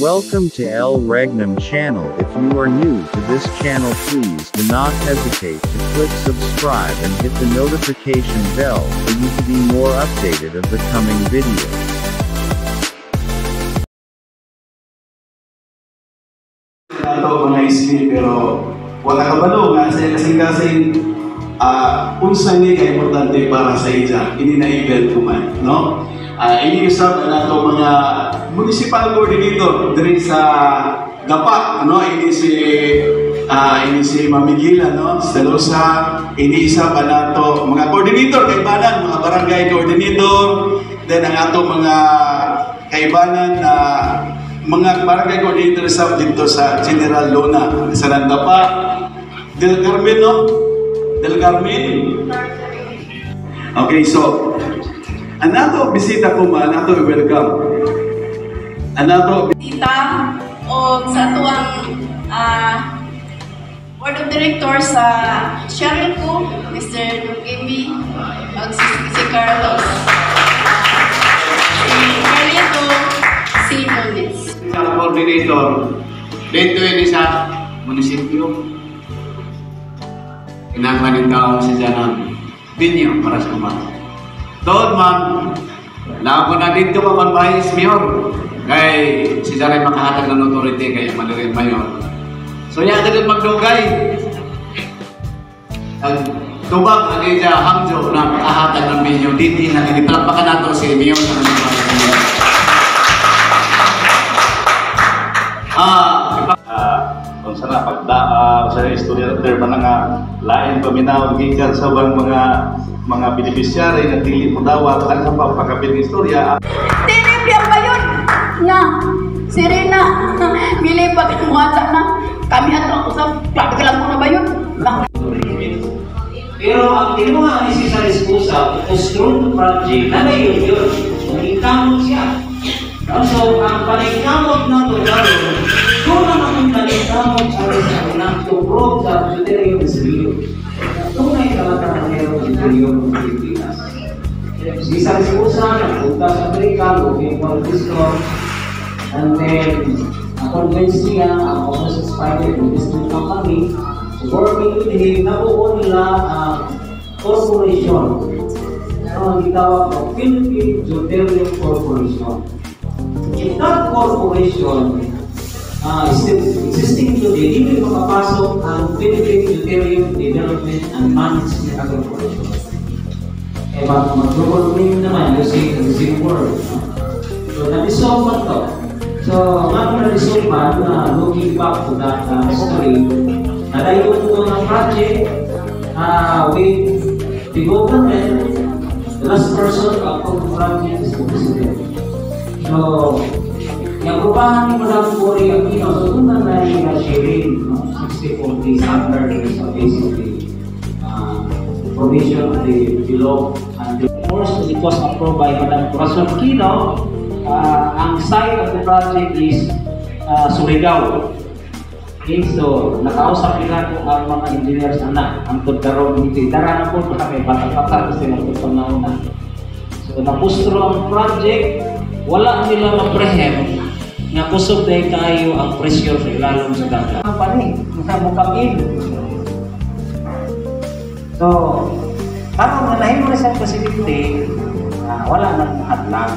Welcome to El Regnum channel. If you are new to this channel please do not hesitate to click subscribe and hit the notification bell for you to be more updated of the coming videos. Ito mga isli pero wala ka balo nga sa kasing kasing ah unsa ni ka importante para sa iya ini na event ko man no Ah ini usab na to mga municipal coordinator diri sa Gapa no ini si ah ini si Mamigila no sa Losa. Ini isa pa nato mga coordinator kay banan mga barangay coordinator. Then ang ato mga kaibanan na mga barangay coordinator sa dito sa General Lona sa Nandapa. Del Carmen no? Del Carmen? Okay so anato bisita ko ma anato welcome anato Tita o sa tuwang ah, Board of Directors sa sharing ko, Mr. Nugibi, ag si, si Carlos, si Carlito, si Nunes. sa coordinator dito yun sa munisipyo. Kinangmanin daw si Janan Binyo para sa umat. Doon man, lago na dito pa man Vice Mayor. Kay si Jaray makahatag ng authority kay Malirin Mayor. So yan din magdugay. Ang tubag ang iya hangjo na makahatag ng Binyo. Diti na inipalampakan nato si Mayor sa Mayor. Ah, uh, kung sana pagda uh, sa istorya der man nga lain paminaw gikan sa bang mga mga beneficiary nga dili mo dawat ang pagpakabit ng istorya Tinipyan ba yun? Na, Serena, bili pa kang WhatsApp na. Kami ato usap, klaro ka lang muna ba yun? Na, Pero ang tinuha ni si sa esposa, strong project, na yun yun. Nagkamot siya. So, ang paningkamot na ito naman ang paningkamot sa sa unang to prove sa Juderio Israel. Tunay talaga na meron ng Juderio ng Pilipinas. Si sa esposa, nagpunta sa Amerika, looking for wisdom, and then, na-convince niya ang Opposite Spider Investment Company working with him, nabuo nila ang corporation. Ano ang gitawag ng Philippine Deuterium Corporation. In that corporation, uh, existing today, hindi makapasok ang Philippine Deuterium Development and Management Corporation. Eh, baka mag-global name naman, using the same word. So, na-dissolve man to. So, nga na-dissolve man, na looking back to that uh, story, nalayon ko ng project uh, with the government, the last person of the project is the president. So, yung grupahan ni Madam Cory Aquino, so doon na na yung sharing, no? 60-40 standard is uh, basically uh, provision of the below and the course the cost approved by Madam Corazon Aquino, uh, ang site of the project is uh, Surigao. Okay, so nakausap nila ko ang mga engineers na ang tudkaroon dito. Dara na po kami bata-bata kasi magtutunaw na. So napustro ang project, wala nila maprehem nga kusog dahil kayo ang pressure sa ilalong sa dagat. Ang pani, nga mukapin. So, parang nanahin mo na sa facility, uh, wala nang hadlang.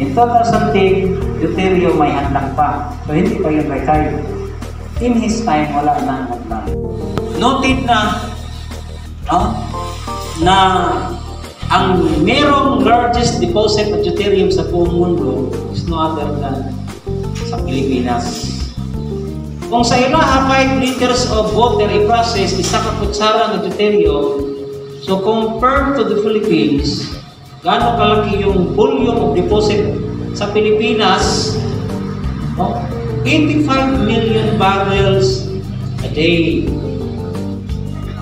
In 2010, Deuterio may hadlang pa. So, hindi pa yun retired. In his time, wala nang hadlang. Noted na, no, na ang merong largest deposit of deuterium sa buong mundo is no other than sa Pilipinas. Kung sa ilaha 5 liters of water i-process, isa ka kutsara ng deuterium, so compared to the Philippines, gaano kalaki yung volume of deposit sa Pilipinas? No? 85 million barrels a day.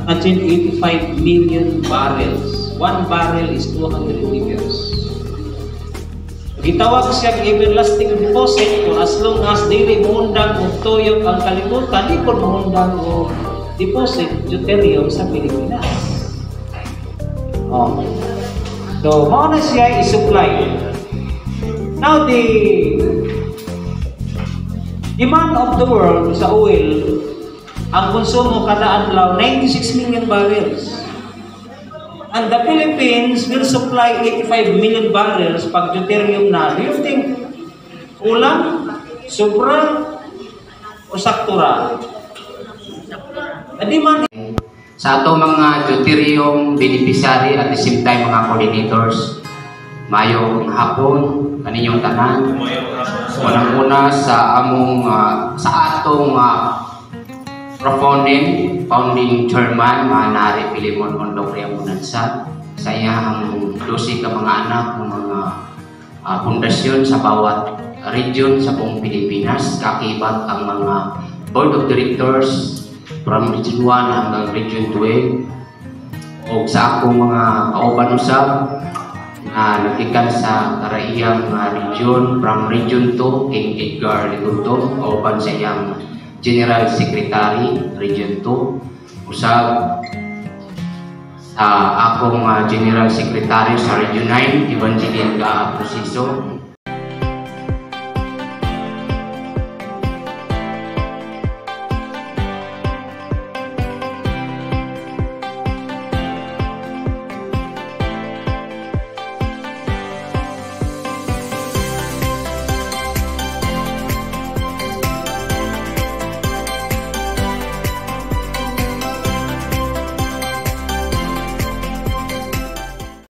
Imagine 85 million barrels. One barrel is 200 liters. Gitawag siya everlasting deposit kung as long as dili muundang og tuyok ang kalibutan, di ko muundang og deposit deuterium sa Pilipinas. Oh. So, mao na siya i-supply. Now, the demand of the world sa oil, ang konsumo kada adlaw 96 million barrels. And the Philippines will supply 85 million barrels pag deuterium na. Do you think kulang, sobra, o saktura? The demand Sa ato mga deuterium beneficiary at the same time mga coordinators, mayong hapon kaninyong tanan. Unang-una sa among ah, sa atong uh, proponent, founding chairman, Manari Pilimon Mondong Riamunansa, sa iyang 12 ka mga anak ng mga ah, pundasyon sa bawat region sa buong Pilipinas, kakibat ang mga board of directors from Region 1 hanggang Region 12 o sa akong mga kauban usab na nagikan sa karaiyang uh, region from Region 2 King Edgar Leguto kauban sa iyang General Secretary Region 2 usab sa akong uh, General Secretary sa Region 9 Evangeline Ga Prosiso